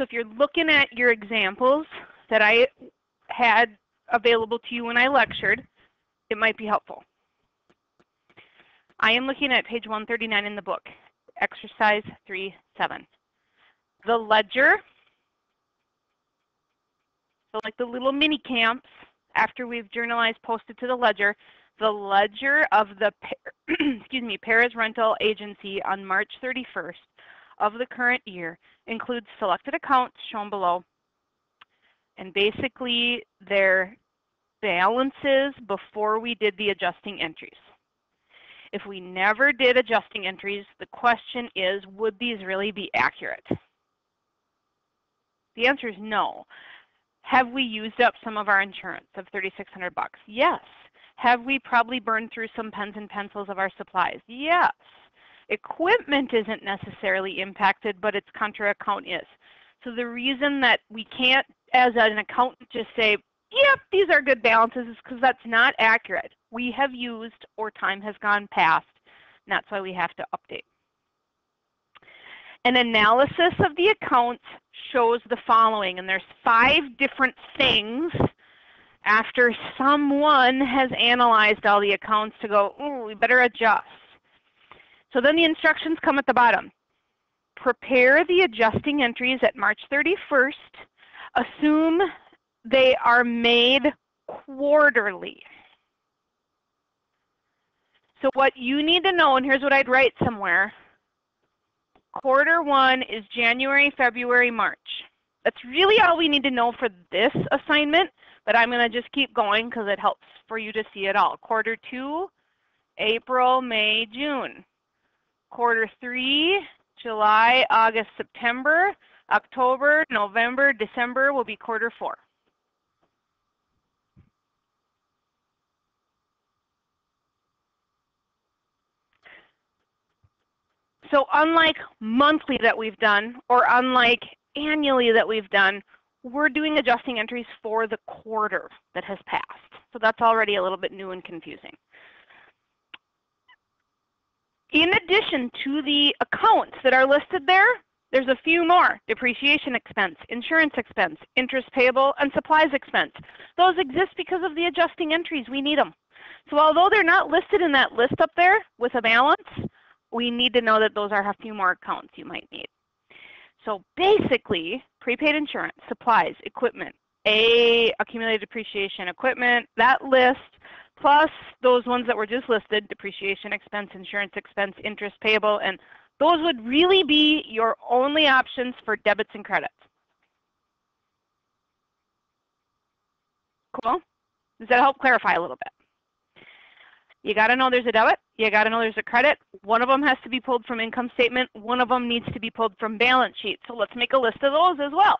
So if you're looking at your examples that I had available to you when I lectured, it might be helpful. I am looking at page 139 in the book, exercise 3-7. The ledger, so like the little mini camps after we've journalized posted to the ledger, the ledger of the excuse me, Perez Rental Agency on March 31st of the current year includes selected accounts shown below and basically their balances before we did the adjusting entries. If we never did adjusting entries, the question is, would these really be accurate? The answer is no. Have we used up some of our insurance of 3600 bucks? Yes. Have we probably burned through some pens and pencils of our supplies? Yes. Equipment isn't necessarily impacted, but its contra account is. So the reason that we can't, as an accountant, just say, yep, these are good balances is because that's not accurate. We have used or time has gone past, and that's why we have to update. An analysis of the accounts shows the following, and there's five different things after someone has analyzed all the accounts to go, ooh, we better adjust. So then the instructions come at the bottom. Prepare the adjusting entries at March 31st. Assume they are made quarterly. So what you need to know, and here's what I'd write somewhere. Quarter one is January, February, March. That's really all we need to know for this assignment, but I'm going to just keep going because it helps for you to see it all. Quarter two, April, May, June. Quarter three, July, August, September, October, November, December will be quarter four. So unlike monthly that we've done, or unlike annually that we've done, we're doing adjusting entries for the quarter that has passed. So that's already a little bit new and confusing. In addition to the accounts that are listed there, there's a few more. Depreciation expense, insurance expense, interest payable, and supplies expense. Those exist because of the adjusting entries. We need them. So although they're not listed in that list up there with a balance, we need to know that those are a few more accounts you might need. So basically, prepaid insurance, supplies, equipment, A, accumulated depreciation, equipment, that list, plus those ones that were just listed, depreciation expense, insurance expense, interest payable, and those would really be your only options for debits and credits. Cool? Does that help clarify a little bit? You got to know there's a debit. You got to know there's a credit. One of them has to be pulled from income statement. One of them needs to be pulled from balance sheet. So let's make a list of those as well.